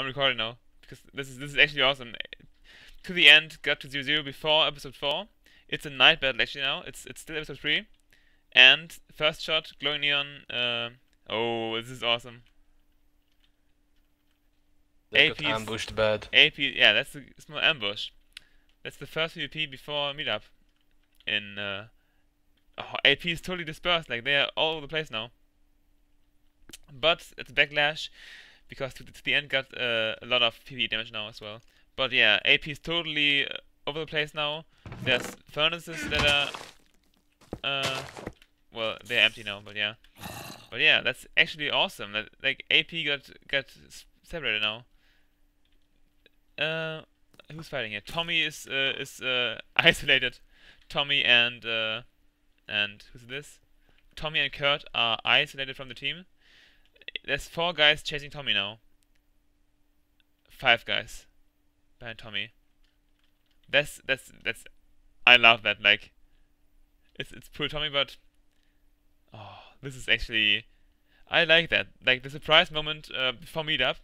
I'm recording now because this is this is actually awesome. To the end, got to zero zero before episode four. It's a night battle actually now. It's it's still episode three, and first shot glowing neon. Uh, oh, this is awesome. They AP's ambushed bad. AP, yeah, that's a small ambush. That's the first PvP before meetup. In uh, oh, AP is totally dispersed. Like they are all over the place now. But it's backlash because to, the end got uh, a lot of PvE damage now as well. But yeah, AP is totally uh, over the place now. There's furnaces that are uh, well, they're empty now. But yeah, but yeah, that's actually awesome. That like AP got got separated now. Uh, who's fighting here? Tommy is uh, is uh, isolated. Tommy and uh, and who's this? Tommy and Kurt are isolated from the team. There's four guys chasing Tommy now. Five guys behind Tommy. That's that's that's. I love that. Like, it's it's poor Tommy, but oh, this is actually. I like that. Like the surprise moment uh, before meetup.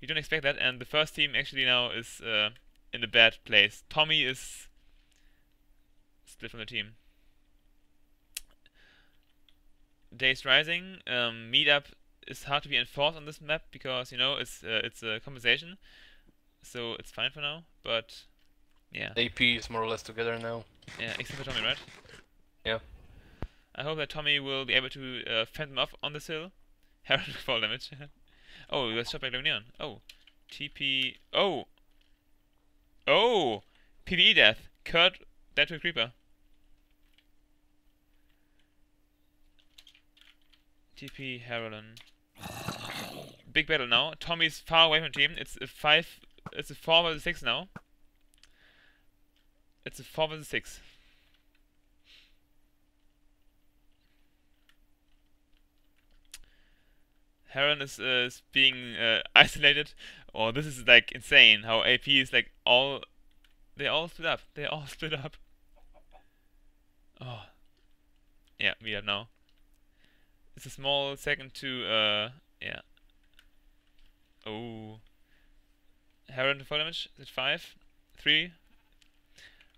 You don't expect that, and the first team actually now is uh, in a bad place. Tommy is split from the team. Days Rising, um, meetup is hard to be enforced on this map because you know it's uh, it's a compensation, so it's fine for now. But yeah, AP is more or less together now. yeah, except for Tommy, right? Yeah. I hope that Tommy will be able to uh, fend them off on this hill. Heron fall damage. oh, he was shot by Leonian. Oh, TP. Oh, oh, PVE death. Kurt dead to a creeper. TP Harolyn. Big battle now. Tommy's far away from team. It's a five. It's a four versus six now. It's a four versus six. Heron is, uh, is being uh, isolated. Oh, this is like insane. How AP is like all. They all split up. They all split up. Oh. Yeah, we have now. It's a small second to. Uh, yeah. Oh. Heron to full damage. Is it five? Three?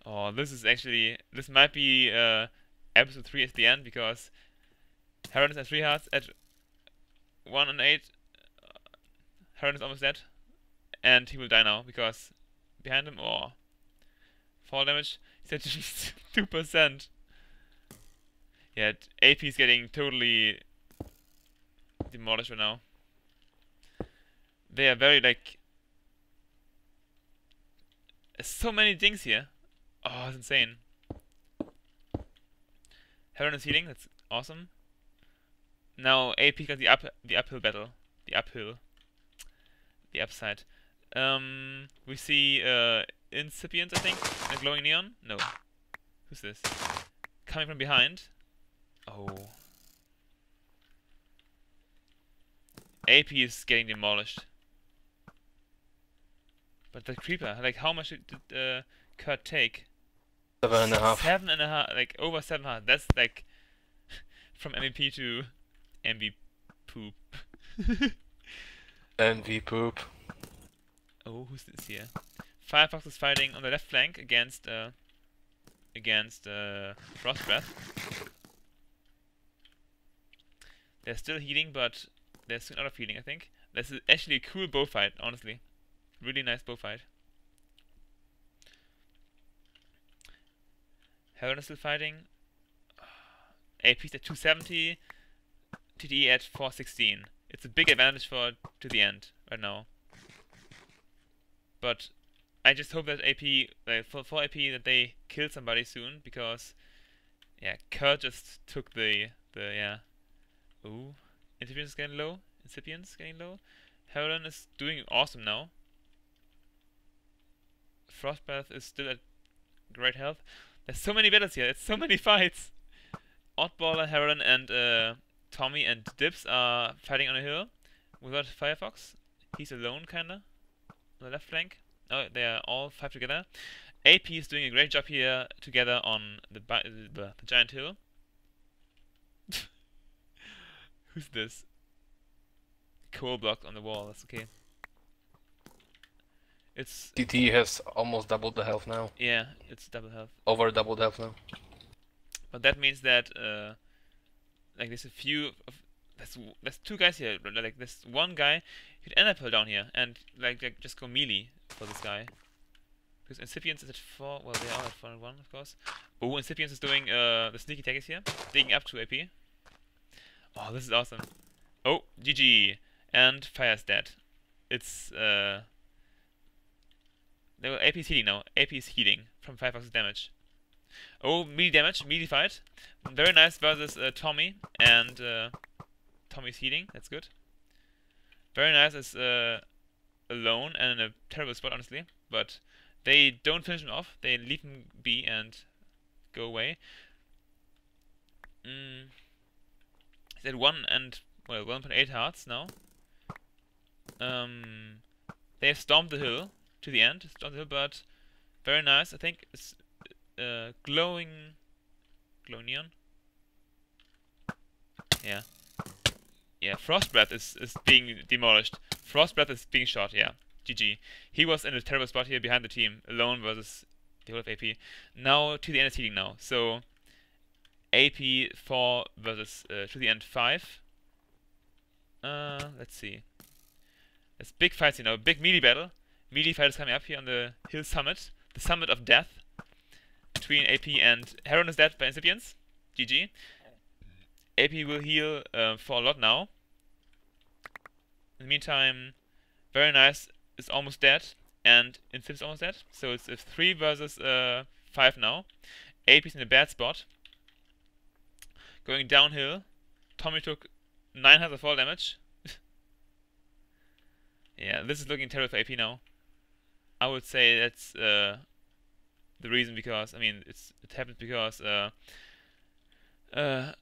Oh, this is actually. This might be uh, episode 3 at the end because Heron is at 3 hearts at 1 and 8. Uh, Heron is almost dead. And he will die now because behind him, or fall damage, he's at just 2%. Yeah, AP is getting totally demolished right now. They are very like. So many things here. Oh, it's insane. Heron is healing, that's awesome. Now AP got the up the uphill battle. The uphill. The upside. Um we see uh incipients, I think, a glowing neon? No. Who's this? Coming from behind. Oh. AP is getting demolished. But the creeper, like how much did uh, Kurt take? Seven and a half. Seven and a half, like over seven and a half. That's like from MVP to MV poop. Envy poop. oh, who's this here? Firefox is fighting on the left flank against uh against uh Frost Breath. They're still healing, but they're soon out I think. This is actually a cool bow fight, honestly. Really nice bow fight. Heron is still fighting. AP's at 270, TDE at 416. It's a big advantage for to the end right now. But I just hope that AP, like, for, for AP, that they kill somebody soon because, yeah, Kurt just took the the yeah. Ooh, Incipients is getting low. Incipients getting low. Heron is doing awesome now. Frost Breath is still at great health. There's so many battles here. It's so many fights. Oddballer, Heron, and uh, Tommy and Dips are fighting on a hill without Firefox. He's alone, kinda, on the left flank. Oh, they are all five together. AP is doing a great job here together on the, the, the giant hill. Who's this? Coal block on the wall, that's okay. It's TT has almost doubled the health now. yeah, it's double health. Over double health now. But that means that uh, like there's a few of there's there's two guys here. Like there's one guy who'd end up down here and like, like just go melee for this guy. Because Incipients is at four. Well, they are at four and one, of course. Oh, Incipients is doing uh the sneaky attack is here, digging up to AP. Oh, this is awesome. Oh, GG, and Fire's dead. It's uh. No, AP is healing now. AP is healing from 5 boxes damage. Oh, melee damage, melee fight. Very nice versus uh, Tommy, and uh, Tommy's healing, that's good. Very nice as uh, alone and in a terrible spot, honestly. But they don't finish him off, they leave him be and go away. Mm. He's at 1 and, well, 1.8 hearts now. Um, they have stormed the hill to the end, stormed the hill, but very nice. I think it's uh, glowing, glow neon. Yeah, yeah. Frost breath is is being demolished. Frost breath is being shot. Yeah, GG. He was in a terrible spot here behind the team, alone versus the whole of AP. Now to the end is healing now. So AP four versus uh, to the end five. Uh, let's see. There's big fights you know, Big melee battle. Melee fight is coming up here on the hill summit, the summit of death between AP and Heron is dead by incipients. GG. AP will heal uh, for a lot now. In the meantime, very nice is almost dead and Incip is almost dead. So it's a 3 versus uh, 5 now. AP is in a bad spot. Going downhill. Tommy took 900 fall damage. yeah, this is looking terrible for AP now. I would say that's uh, the reason because I mean it's it happens because uh, uh,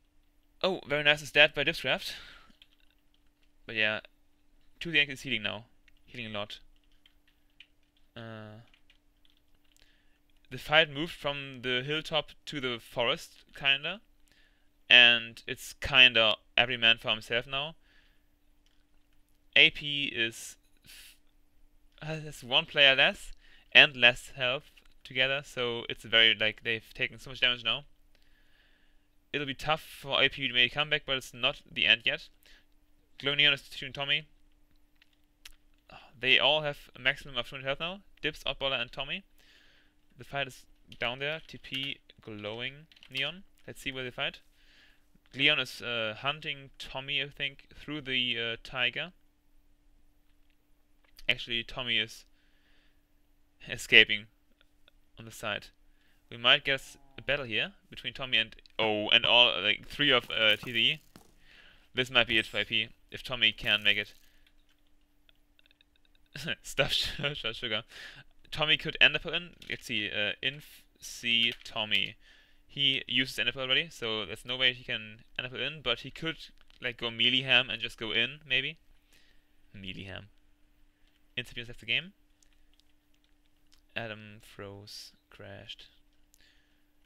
oh very nice is dead by Dipscraft. But yeah, to the ankle is healing now, healing a lot. Uh, the fight moved from the hilltop to the forest kinda, and it's kinda every man for himself now. AP is has uh, one player less and less health together, so it's very like they've taken so much damage now. It'll be tough for AP to make a comeback, but it's not the end yet. Glowneon is shooting Tommy. They all have a maximum of 20 health now. Dips, Oddballer, and Tommy. The fight is down there. TP glowing Neon. Let's see where they fight. Leon is uh, hunting Tommy, I think, through the uh, tiger. Actually, Tommy is escaping on the side. We might get a battle here between Tommy and oh, and all like three of uh, TDE. This might be it for IP if Tommy can make it. Stuff sugar. Tommy could end up in. Let's see. Uh, inf C Tommy. He uses Enderpearl already, so there's no way he can Enderpearl in. But he could like go melee ham and just go in maybe. Melee ham. Left the game. Adam froze, crashed.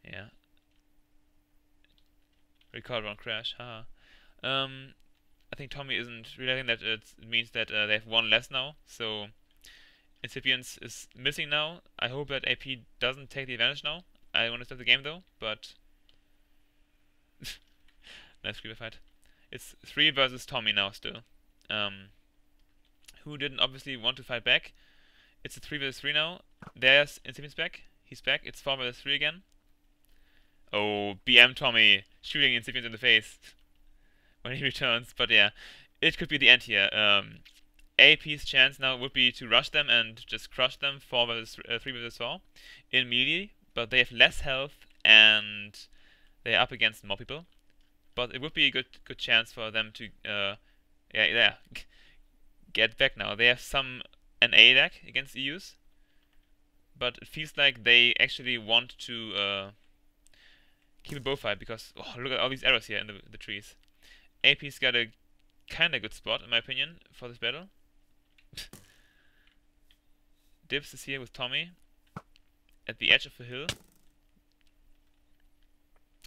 Yeah. Record one crash, haha. Um, I think Tommy isn't realizing that it means that uh, they have one less now, so Incipients is missing now. I hope that AP doesn't take the advantage now. I want to start the game though, but nice creeper fight. It's three versus Tommy now still. Um, who didn't obviously want to fight back. It's a 3 versus 3 now. There's Incipient's back. He's back. It's 4 versus 3 again. Oh, BM Tommy shooting Incipient in the face when he returns. But yeah, it could be the end here. Um, AP's chance now would be to rush them and just crush them 4 versus uh, 3 versus 4 in melee. But they have less health and they're up against more people. But it would be a good good chance for them to uh, yeah yeah get back now. They have some NA deck against EUs, but it feels like they actually want to uh, keep a bow fight because oh, look at all these arrows here in the, the trees. AP's got a kinda good spot in my opinion for this battle. Dips is here with Tommy at the edge of the hill.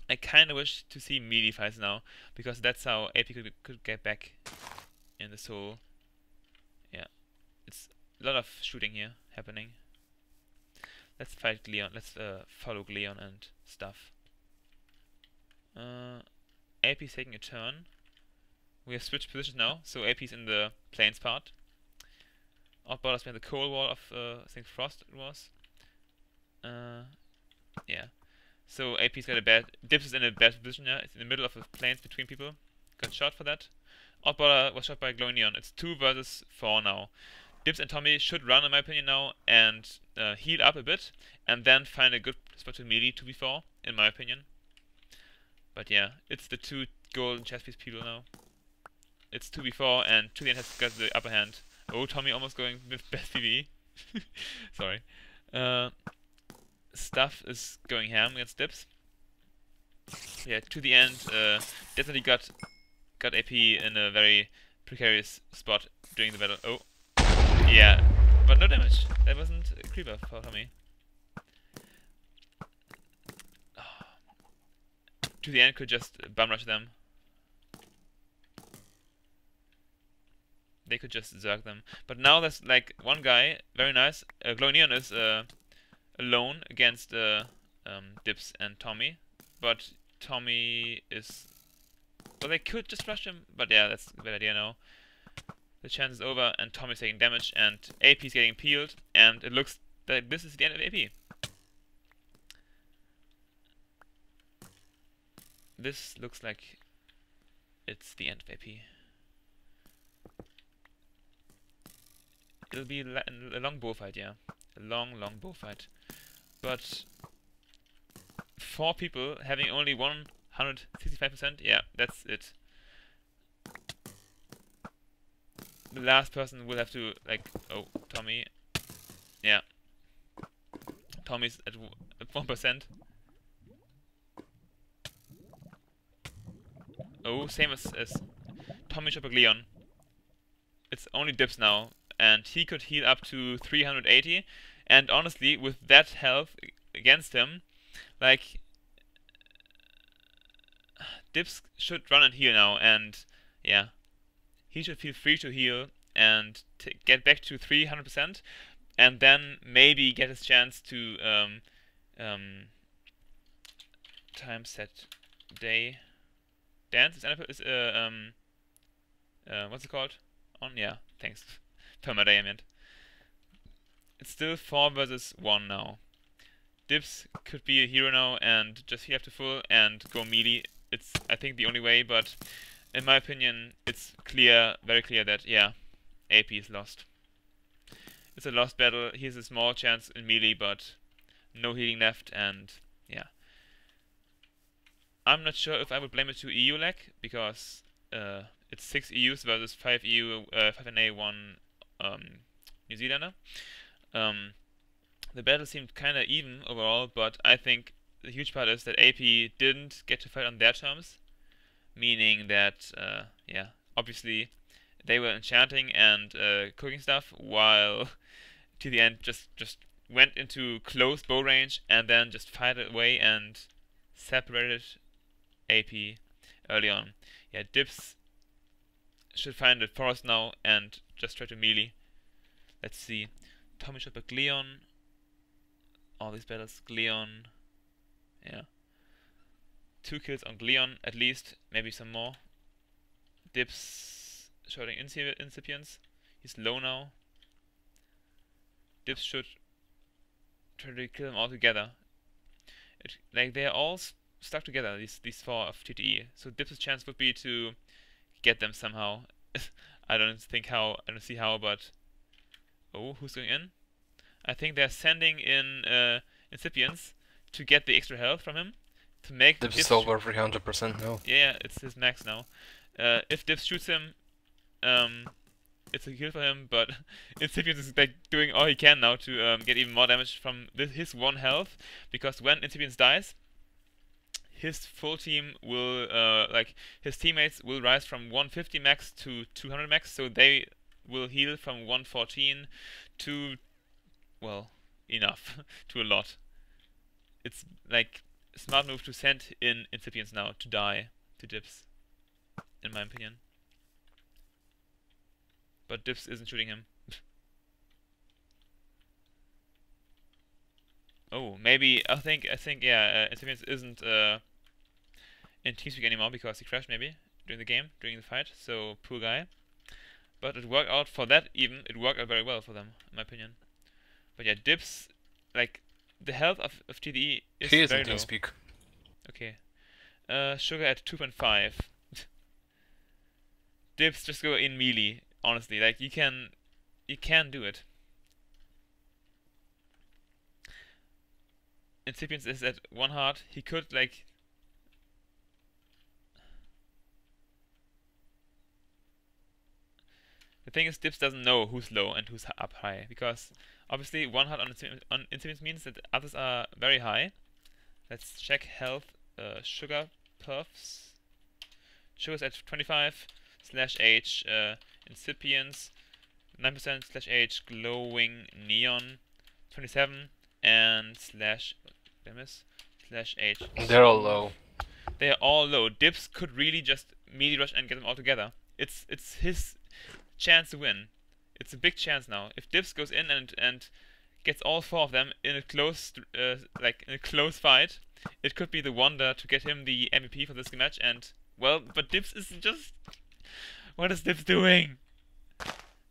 I kinda wish to see melee fights now because that's how AP could, could get back in this it's a lot of shooting here happening. Let's fight Gleon. Let's uh, follow Gleon and stuff. Uh, AP is taking a turn. We have switched positions now, so AP is in the plains part. Outboarders behind the coal wall of, uh, I think Frost it was. Uh, yeah. So AP's got a bad, Dips is in a bad position, yeah. It's in the middle of the plains between people. Got shot for that. Outboarder was shot by Glowing Neon. It's 2 versus 4 now. Dips and Tommy should run, in my opinion, now and uh, heal up a bit, and then find a good spot to melee 2v4, in my opinion. But yeah, it's the two golden chess piece people now. It's 2v4, and Julian has got the upper hand. Oh, Tommy almost going with best PvE. Sorry. Uh, stuff is going ham against Dips. Yeah, to the end, uh, definitely got got AP in a very precarious spot during the battle. Oh, yeah, but no damage. That wasn't a creeper for Tommy. To the end, could just bum rush them. They could just zerg them. But now there's like one guy, very nice. Uh, is uh, alone against uh, um, Dips and Tommy. But Tommy is... Well, they could just rush him, but yeah, that's a bad idea now. The chance is over, and Tommy's taking damage, and AP is getting peeled, and it looks like this is the end of AP. This looks like it's the end of AP. It'll be a long bullfight, yeah. A long, long bullfight. But four people having only 165%, yeah, that's it. The last person will have to, like, oh, Tommy. Yeah. Tommy's at 1%. Oh, same as, as Tommy Chopper Leon. It's only dips now, and he could heal up to 380. And honestly, with that health against him, like Dips should run and heal now, and yeah, he should feel free to heal and get back to 300%, and then maybe get his chance to um, um, time set day dance is, uh, um, uh, what's it called? On yeah, thanks. Permaday meant. It's still 4 versus 1 now. Dips could be a hero now and just heal up to full and go melee. It's, I think, the only way, but in my opinion, it's clear, very clear that, yeah, AP is lost. It's a lost battle. He has a small chance in melee, but no healing left, and yeah. I'm not sure if I would blame it to EU lag, because uh, it's 6 EUs versus 5 EU, uh, 5 NA, 1 um, New Zealander. Um, the battle seemed kind of even overall, but I think the huge part is that AP didn't get to fight on their terms, meaning that, uh, yeah, obviously they were enchanting and uh, cooking stuff, while to the end just just went into close bow range and then just fight away and separated AP early on. Yeah, Dips should find the forest now and just try to melee. Let's see. Tommy Shopper Gleon. All these battles. Gleon. Yeah. Two kills on Gleon at least. Maybe some more. Dips shooting incipients. He's low now. Dips should try to kill them all together. It, like they're all stuck together, these these four of TTE. So Dips' chance would be to get them somehow. I don't think how, I don't see how, but Oh, who's going in? I think they're sending in uh, incipients to get the extra health from him to make Dips is over 300% now. Yeah, it's his max now. Uh, if Dips shoots him, um, it's a kill for him, but Incipients is like doing all he can now to um, get even more damage from this, his one health, because when Incipients dies, his full team will uh, like his teammates will rise from 150 max to 200 max, so they will heal from 114 to well enough to a lot. It's like smart move to send in incipients now to die to Dips, in my opinion. But Dips isn't shooting him. oh, maybe I think I think yeah, uh, incipients isn't. Uh, in TeamSpeak anymore because he crashed maybe during the game, during the fight. So poor guy. But it worked out for that even. It worked out very well for them, in my opinion. But yeah, Dips, like the health of, of TDE is He is very in low. TeamSpeak. Okay. Uh, Sugar at 2.5. Dips just go in melee, honestly. Like, you can... You can do it. Incipience is at 1 heart. He could, like... thing is, Dips doesn't know who's low and who's up high. Because, obviously, 1 heart on, Incipience means that others are very high. Let's check health uh, sugar puffs. Sugar's at 25 slash H, uh, incipients 9% slash H, glowing neon 27 and slash Demis slash H. They're all low. They are all low. Dips could really just melee rush and get them all together. It's it's his chance to win. It's a big chance now. If Dips goes in and and gets all four of them in a close uh, like in a close fight, it could be the wonder to get him the MVP for this match. And well, but Dips is just what is Dips doing?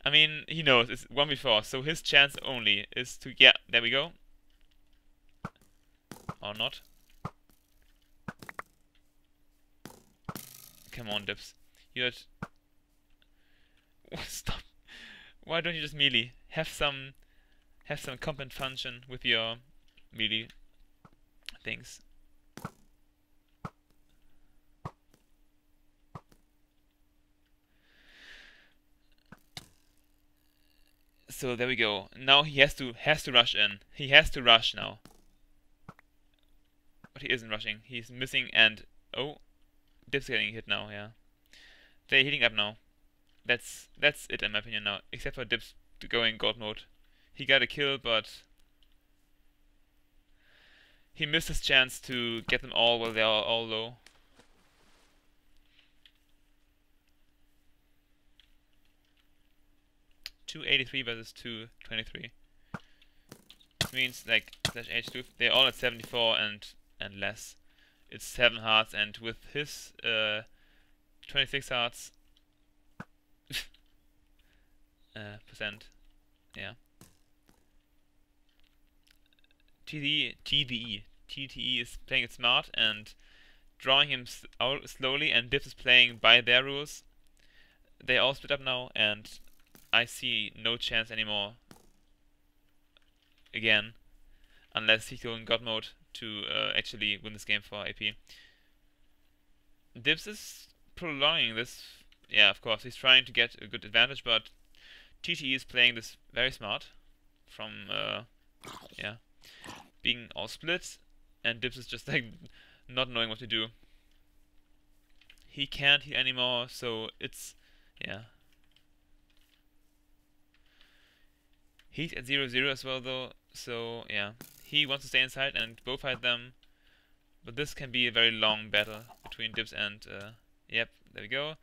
I mean, he knows it's one before, so his chance only is to yeah. There we go. Or not. Come on, Dips. You're. Stop. Why don't you just melee? Have some... Have some combat function with your melee things. So there we go. Now he has to has to rush in. He has to rush now. But he isn't rushing. He's missing and oh, Dip's getting hit now. Yeah, they're heating up now. That's that's it in my opinion now. Except for Dips going go God mode. He got a kill, but he missed his chance to get them all while they are all low. Two eighty three versus two twenty three. Means like slash H two they're all at seventy four and and less. It's seven hearts and with his uh twenty six hearts uh, percent. Yeah. TDE, TDE, TTE is playing it smart and drawing him out slowly, and Dips is playing by their rules. They all split up now, and I see no chance anymore. Again, unless he go in God mode to uh, actually win this game for AP. Dips is prolonging this. Yeah, of course, he's trying to get a good advantage, but TT is playing this very smart. From uh, yeah, being all split, and Dips is just like not knowing what to do. He can't heal anymore, so it's yeah. He's at 0 0 as well, though, so yeah. He wants to stay inside and both fight them, but this can be a very long battle between Dips and. Uh, yep, there we go.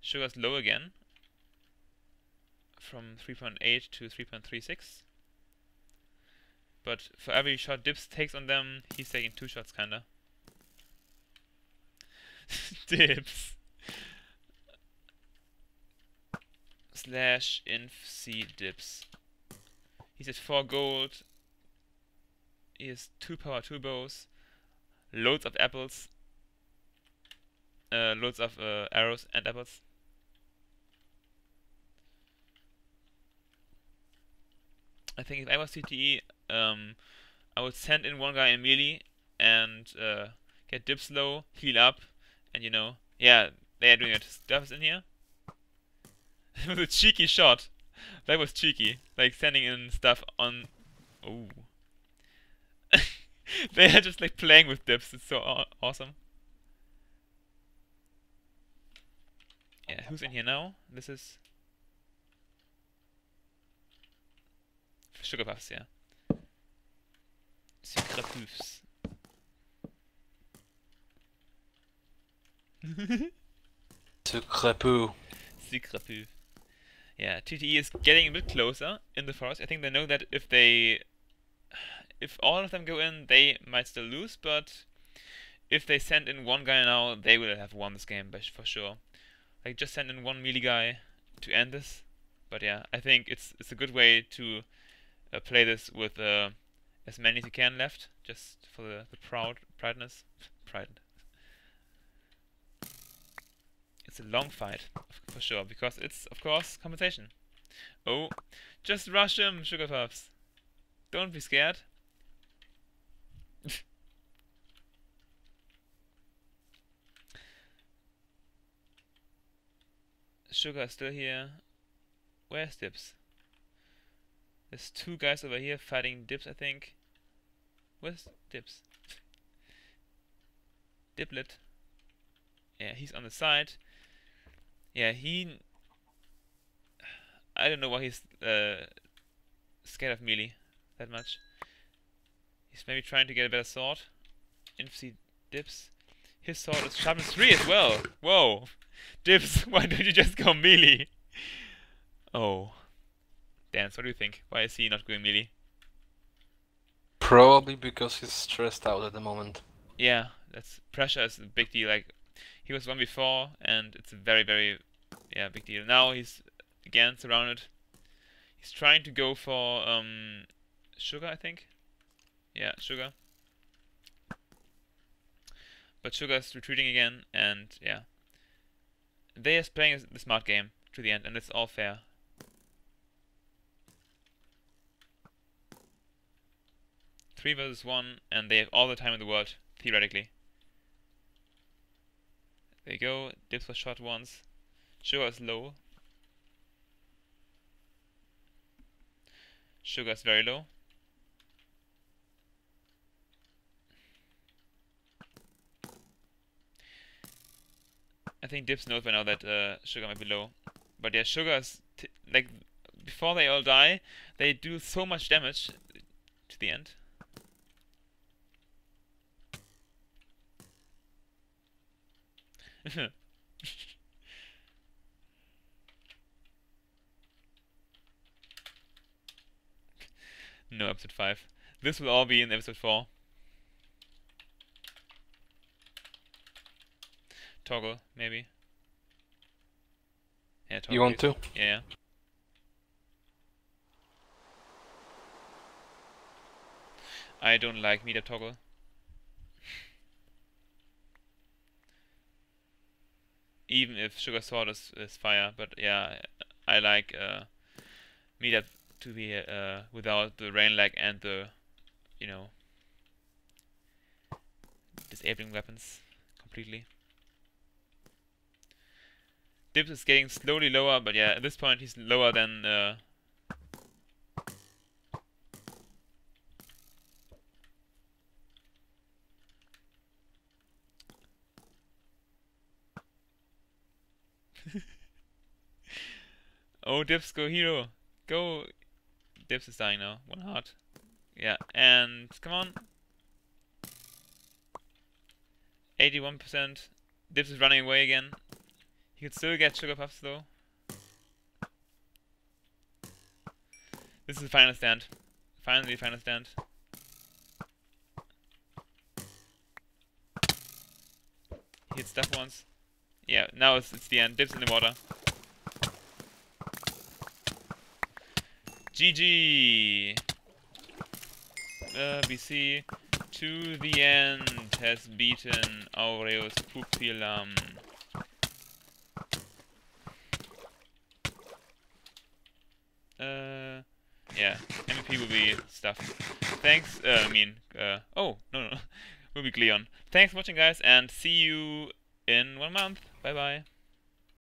Sugar's low again from 3.8 to 3.36. But for every shot Dips takes on them, he's taking two shots, kinda. Dips. Slash inf c dips. He's at 4 gold. He has 2 power 2 bows. Loads of apples. Uh, loads of uh, arrows and apples. I think if I was CTE, um, I would send in one guy in melee and uh, get dips low, heal up, and you know, yeah, they are doing it. Stuff is in here. it was a cheeky shot. That was cheeky, like sending in stuff on. Oh, they are just like playing with dips. It's so aw awesome. Yeah, who's in here now? This is Sugar Puffs, yeah. Sucre Puffs. Sucre Poo. Yeah, TTE is getting a bit closer in the forest. I think they know that if they if all of them go in, they might still lose, but if they send in one guy now, they will have won this game for sure. Like just send in one melee guy to end this. But yeah, I think it's it's a good way to uh, play this with uh, as many as you can left, just for the, the proud prideness, pride. It's a long fight for sure because it's of course compensation. Oh, just rush him, sugar puffs. Don't be scared. Sugar is still here. Where's Dips? There's two guys over here fighting Dips, I think. Where's Dips? Diplet. Yeah, he's on the side. Yeah, he... I don't know why he's uh, scared of melee that much. He's maybe trying to get a better sword. Infancy Dips. His sword is sharpness 3 as well. Whoa. Dips, why don't you just go melee? Oh. Dance, what do you think? Why is he not going melee? Probably because he's stressed out at the moment. Yeah, that's pressure is a big deal. Like he was one before, and it's a very, very, yeah, big deal. Now he's again surrounded. He's trying to go for um, sugar, I think. Yeah, sugar. But sugar's retreating again, and yeah, they are playing the smart game to the end, and it's all fair. Three versus one, and they have all the time in the world, theoretically. There you go, Dips was shot once. Sugar is low. Sugar is very low. I think Dips knows by now that uh, Sugar might be low. But yeah, Sugar is... like, before they all die, they do so much damage to the end. no episode 5. This will all be in episode 4. Toggle, maybe. Yeah, toggle. You want to? Yeah. I don't like meter toggle. Even if Sugar Sword is, is fire, but yeah, I like uh, meter to be uh, without the rain lag and the, you know, disabling weapons completely. Dips is getting slowly lower, but yeah, at this point he's lower than uh, oh, Dips, go hero. Go. Dips is dying now. One heart. Yeah, and come on. 81%. Dips is running away again. He could still get Sugar Puffs though. This is the final stand. Finally, final stand. He hit stuff once. Yeah, now it's, it's the end. Dips in the water. GG! Uh, BC to the end has beaten Aureus Pupillam. Uh, yeah, MVP will be stuff. Thanks, uh, I mean, uh, oh, no, no, will be Gleon. Thanks for watching, guys, and see you in one month. Bye bye.